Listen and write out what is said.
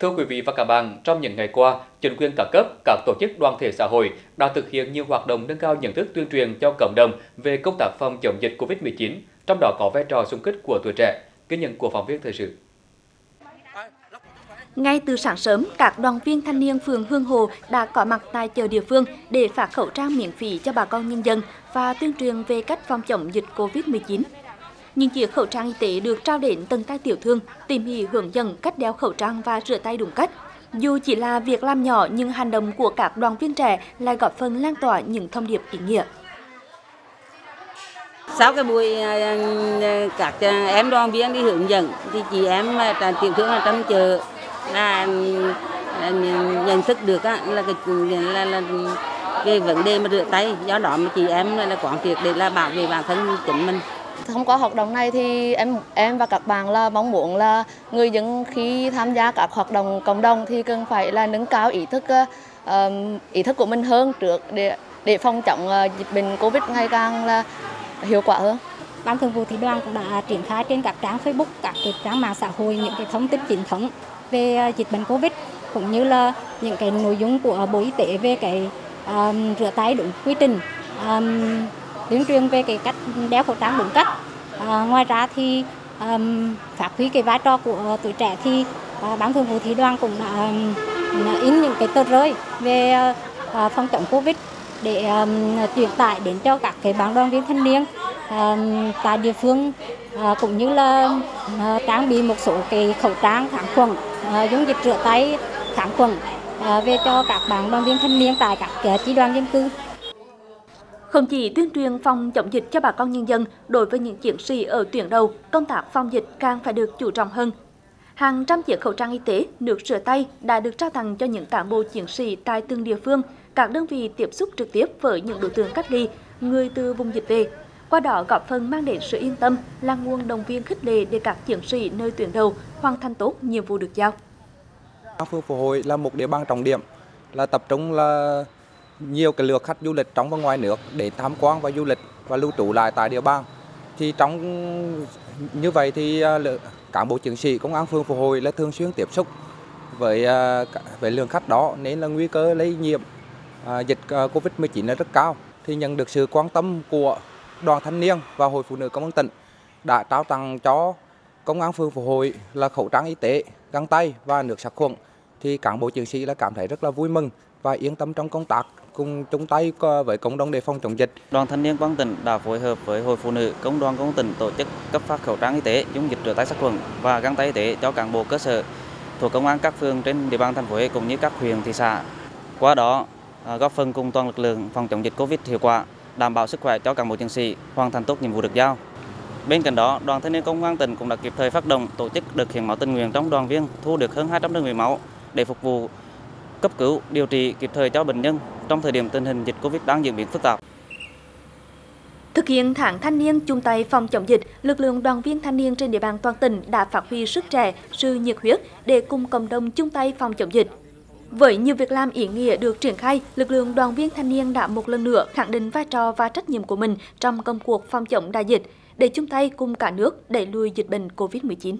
Thưa quý vị và các bạn, trong những ngày qua, chính quyền các cấp, các tổ chức đoàn thể xã hội đã thực hiện nhiều hoạt động nâng cao nhận thức tuyên truyền cho cộng đồng về công tác phòng chống dịch Covid-19, trong đó có vai trò xung kích của tuổi trẻ. Ghi nhận của phóng viên thời sự. Ngay từ sáng sớm, các đoàn viên thanh niên phường Hương Hồ đã có mặt tại chợ địa phương để phát khẩu trang miễn phí cho bà con nhân dân và tuyên truyền về cách phòng chống dịch Covid-19. Những chiếc khẩu trang y tế được trao đến tận tay tiểu thương, tỉ mỉ hướng dẫn cách đeo khẩu trang và rửa tay đúng cách. Dù chỉ là việc làm nhỏ nhưng hành động của các đoàn viên trẻ lại góp phần lan tỏa những thông điệp ý nghĩa. Sau cái buổi à, à, à, các em đoàn viên đi hướng dẫn thì chị em tiểu thương ở trong chợ là nhận thức được là cái là, là cái vấn đề mà rửa tay do đó mà chị em là quán triệt để là bảo vệ bản thân chính mình thông qua hoạt động này thì em em và các bạn là mong muốn là người dân khi tham gia các hoạt động cộng đồng thì cần phải là nâng cao ý thức uh, ý thức của mình hơn trước để để phòng chống uh, dịch bệnh covid ngày càng là hiệu quả hơn. Ban thường vụ thị đoàn cũng đã triển khai trên các trang Facebook, các cái trang mạng xã hội những cái thông tin chính thống về ờ, dịch bệnh Covid cũng như là những cái nội dung của Bộ Y tế về cái um, rửa tay đúng quy trình, um, tuyên truyền về cái cách đeo khẩu trang đúng cách. À, ngoài ra thì um, phát huy cái vai trò của ờ, tuổi trẻ thì uh, ban thường vụ thị đoàn cũng đã um, in những cái tờ rơi về uh, phòng chống Covid để um, truyền tải đến cho các cái ban đoàn viên thanh niên um, tại địa phương uh, cũng như là uh, trang bị một số cái khẩu trang kháng khuẩn uh, dung dịch rửa tay kháng khuẩn uh, về cho các bạn đoàn viên thanh niên tại các chi đoàn dân cư. Không chỉ tuyên truyền phòng chống dịch cho bà con nhân dân, đối với những chiến sĩ ở tuyến đầu, công tác phòng dịch càng phải được chú trọng hơn. Hàng trăm chiếc khẩu trang y tế, nước rửa tay đã được trao tặng cho những cán bộ chiến sĩ tại từng địa phương, các đơn vị tiếp xúc trực tiếp với những đối tượng cách ly, người từ vùng dịch về. Qua đó góp phần mang đến sự yên tâm, là nguồn động viên khích lệ để các chiến sĩ nơi tuyến đầu hoàn thành tốt nhiệm vụ được giao. Phường Phổ Hội là một địa bàn trọng điểm, là tập trung là nhiều cái lượt khách du lịch trong và ngoài nước để tham quan và du lịch và lưu trú lại tại địa bàn. Thì trong như vậy thì à, cán bộ chiến sĩ công an phường Phổ Hội là thường xuyên tiếp xúc với à, với lượng khách đó nên là nguy cơ lây nhiễm à, dịch Covid-19 là rất cao. Thì nhận được sự quan tâm của đoàn thanh niên và hội phụ nữ công an tỉnh đã trao tặng cho công an phường Phổ Hội là khẩu trang y tế, găng tay và nước sát khuẩn thì cán bộ chiến sĩ là cảm thấy rất là vui mừng và yên tâm trong công tác cùng chung tay với cộng đồng để phòng chống dịch. Đoàn thanh niên quang tỉnh đã phối hợp với hội phụ nữ công đoàn công tỉnh tổ chức cấp phát khẩu trang y tế, dung dịch rửa tay sát khuẩn và găng tay y tế cho cán bộ cơ sở thuộc công an các phường trên địa bàn thành phố Huế cũng như các huyện thị xã. Qua đó à, góp phần cùng toàn lực lượng phòng chống dịch Covid hiệu quả, đảm bảo sức khỏe cho cán bộ chiến sĩ hoàn thành tốt nhiệm vụ được giao. Bên cạnh đó, đoàn thanh niên công an tỉnh cũng đã kịp thời phát động tổ chức đợt hiến máu tình nguyện trong đoàn viên thu được hơn 200 đơn vị máu để phục vụ cấp cứu, điều trị kịp thời cho bệnh nhân trong thời điểm tình hình dịch Covid đang diễn biến phức tạp. Thực hiện tháng thanh niên chung tay phòng chống dịch, lực lượng đoàn viên thanh niên trên địa bàn toàn tỉnh đã phát huy sức trẻ, sự nhiệt huyết để cùng cộng đồng chung tay phòng chống dịch. Với nhiều việc làm ý nghĩa được triển khai, lực lượng đoàn viên thanh niên đã một lần nữa khẳng định vai trò và trách nhiệm của mình trong công cuộc phòng chống đại dịch để chung tay cùng cả nước đẩy lùi dịch bệnh COVID-19.